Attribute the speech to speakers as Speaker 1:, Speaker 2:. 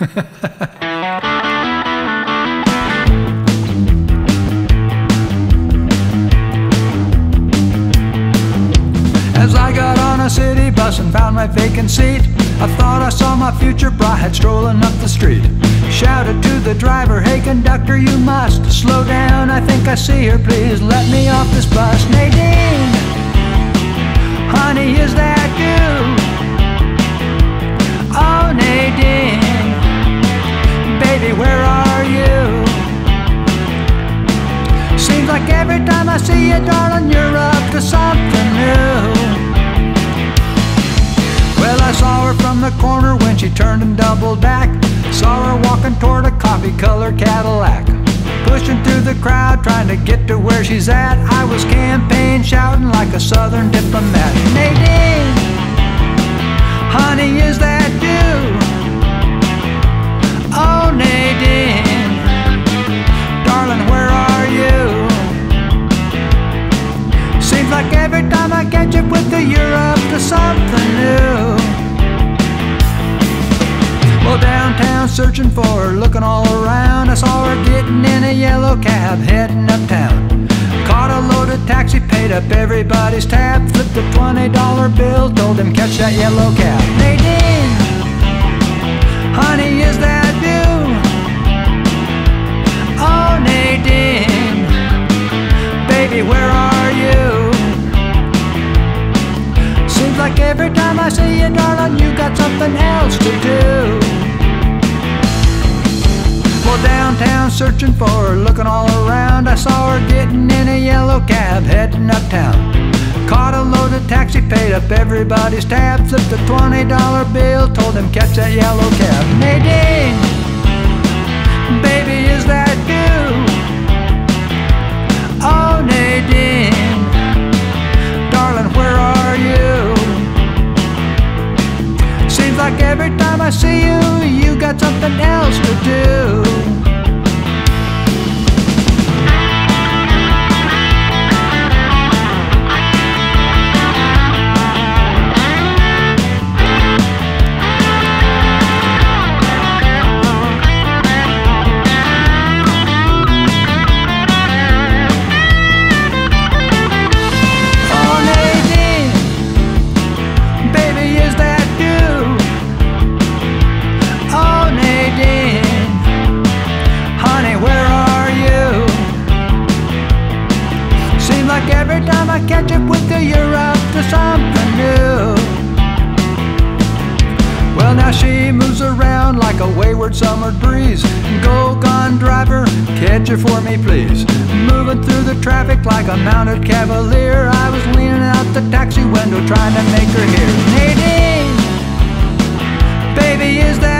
Speaker 1: As I got on a city bus and found my vacant seat, I thought I saw my future bride strolling up the street. Shouted to the driver, hey conductor, you must slow down. I think I see her, please let me off this bus. Nadine, every time I see you, darling, you're up to something new. Well, I saw her from the corner when she turned and doubled back. Saw her walking toward a coffee colored Cadillac. Pushing through the crowd, trying to get to where she's at. I was campaign shouting like a southern diplomat. Nadine, honey, is that searching for her, looking all around. I saw her getting in a yellow cab, heading uptown. Caught a loaded taxi, paid up everybody's tab. Flipped a $20 bill, told him catch that yellow cab. Nadine, honey, is that you? Oh, Nadine, baby, where are you? Seems like every time I see you, darling, you got something else to do. Well, downtown searching for her, looking all around. I saw her getting in a yellow cab, heading uptown. Caught a loaded taxi, paid up everybody's tab. Flipped a $20 bill, told him catch that yellow cab. Nadine, baby, up with you're up to something new. Well, now she moves around like a wayward summer breeze. Go, gone driver, catch her for me, please. Moving through the traffic like a mounted cavalier. I was leaning out the taxi window trying to make her hear. Nadine, baby, is that